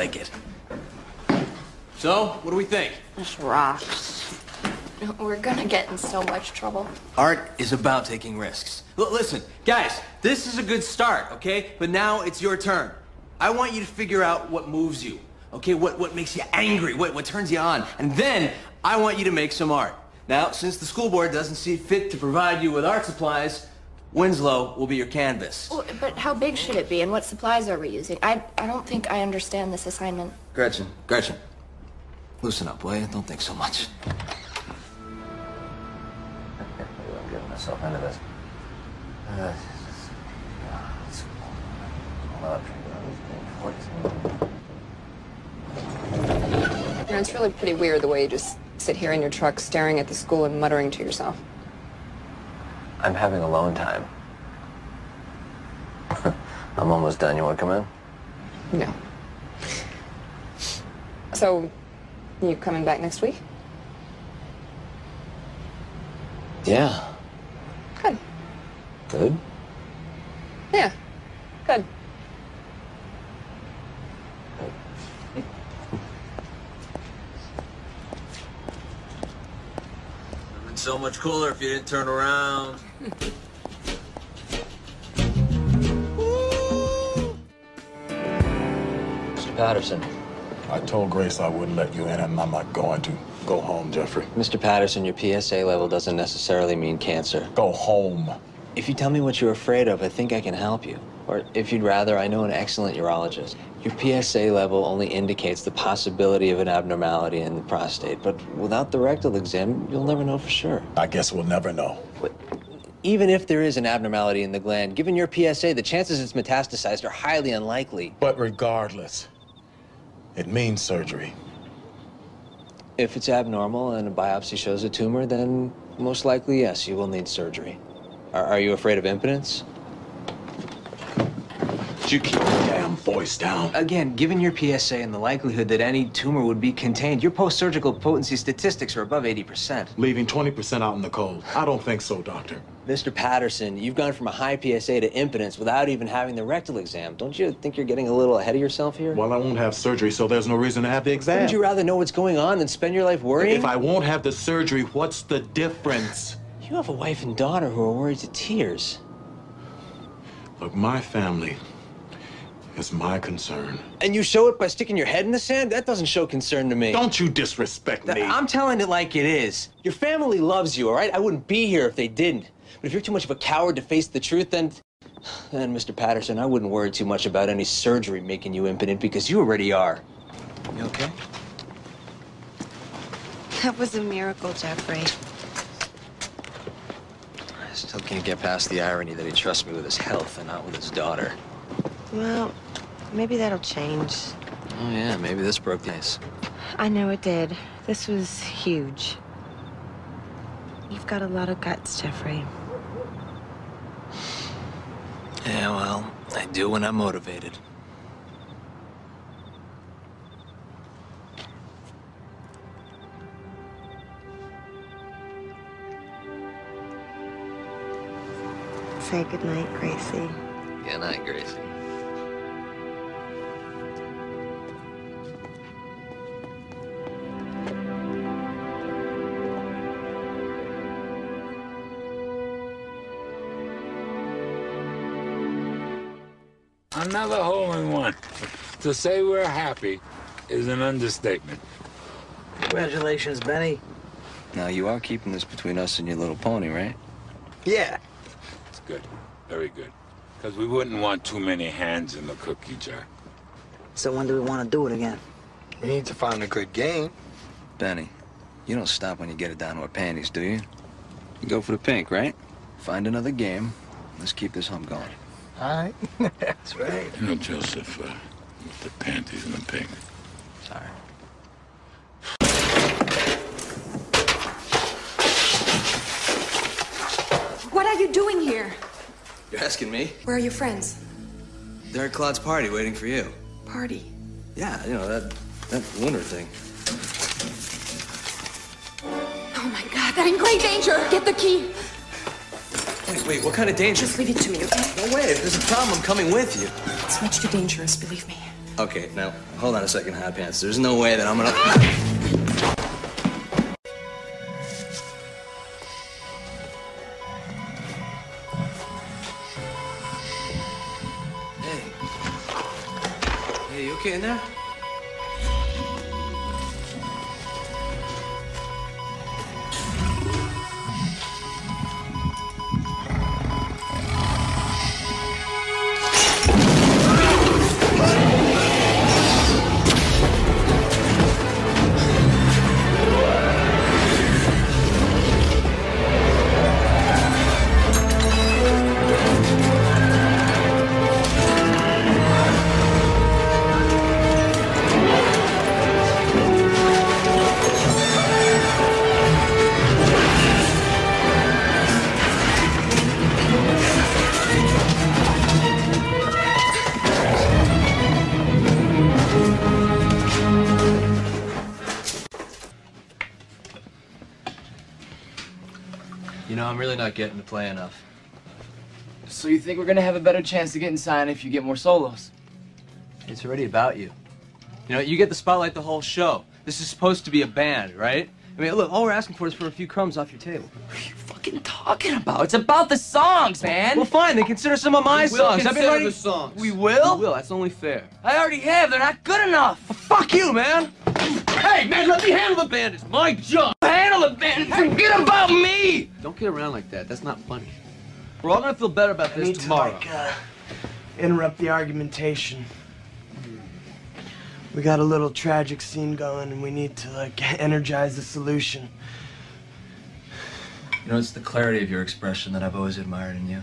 like it. So, what do we think? This rocks. We're gonna get in so much trouble. Art is about taking risks. L- listen, guys, this is a good start, okay? But now it's your turn. I want you to figure out what moves you, okay? What, what makes you angry, what, what turns you on. And then I want you to make some art. Now, since the school board doesn't see fit to provide you with art supplies, Winslow will be your canvas. Well, but how big should it be, and what supplies are we using? I, I don't think I understand this assignment. Gretchen, Gretchen, loosen up, will you? Don't think so much. I'm getting myself into this. Uh, it's- You know, it's really pretty weird the way you just sit here in your truck staring at the school and muttering to yourself. I'm having alone time. I'm almost done. You want to come in? No. So, you coming back next week? Yeah. Good. Good. Yeah. Good. It'd been so much cooler if you didn't turn around. Mr. Patterson. I told Grace I wouldn't let you in, and I'm not going to. Go home, Jeffrey. Mr. Patterson, your PSA level doesn't necessarily mean cancer. Go home. If you tell me what you're afraid of, I think I can help you. Or if you'd rather, I know an excellent urologist. Your PSA level only indicates the possibility of an abnormality in the prostate, but without the rectal exam, you'll never know for sure. I guess we'll never know. But Even if there is an abnormality in the gland, given your PSA, the chances it's metastasized are highly unlikely. But regardless, it means surgery. If it's abnormal and a biopsy shows a tumor, then most likely, yes, you will need surgery. Are, are you afraid of impotence? Would you keep your damn voice down? Again, given your PSA and the likelihood that any tumor would be contained, your post-surgical potency statistics are above 80%. Leaving 20% out in the cold. I don't think so, Doctor. Mr. Patterson, you've gone from a high PSA to impotence without even having the rectal exam. Don't you think you're getting a little ahead of yourself here? Well, I won't have surgery, so there's no reason to have the exam. Wouldn't you rather know what's going on than spend your life worrying? If I won't have the surgery, what's the difference? You have a wife and daughter who are worried to tears. Look, my family is my concern. And you show it by sticking your head in the sand? That doesn't show concern to me. Don't you disrespect me. I'm telling it like it is. Your family loves you, all right? I wouldn't be here if they didn't. But if you're too much of a coward to face the truth, then. Then, Mr. Patterson, I wouldn't worry too much about any surgery making you impotent because you already are. You okay? That was a miracle, Jeffrey. Still can't get past the irony that he trusts me with his health and not with his daughter. Well, maybe that'll change. Oh, yeah, maybe this broke the ice. I know it did. This was huge. You've got a lot of guts, Jeffrey. Yeah, well, I do when I'm motivated. Say goodnight, Gracie. Good night, Gracie. Another hole in one. To say we're happy is an understatement. Congratulations, Benny. Now, you are keeping this between us and your little pony, right? Yeah. It's good. Very good. Because we wouldn't want too many hands in the cookie jar. So when do we want to do it again? We need to find a good game. Benny, you don't stop when you get it down to our panties, do you? You go for the pink, right? Find another game. Let's keep this hump going. All right. That's right. You know, Joseph, uh, with the panties and the pink. Sorry. What are you doing here? You're asking me? Where are your friends? They're at Claude's party waiting for you. Party. Yeah, you know, that, that winter thing. Oh my god, they're in great danger! Get the key! Wait, wait, what kind of danger? Just leave it to me, okay? No way, if there's a problem, I'm coming with you. It's much too dangerous, believe me. Okay, now hold on a second, Hot Pants. There's no way that I'm gonna. Okay there? Know, I'm really not getting to play enough. So you think we're gonna have a better chance of getting signed if you get more solos? It's already about you. You know, you get the spotlight the whole show. This is supposed to be a band, right? I mean, look, all we're asking for is for a few crumbs off your table. What are you fucking talking about? It's about the songs, man. Well, fine, then consider some of my We songs. I've been writing the songs. We will? We will, that's only fair. I already have. They're not good enough. Fuck you, man! Hey, man, let me handle the band. It's my job. Handle it, man. Forget about me. Don't get around like that. That's not funny. We're all gonna feel better about I this need tomorrow. to, like, uh, interrupt the argumentation. We got a little tragic scene going, and we need to, like, energize the solution. You know, it's the clarity of your expression that I've always admired in you.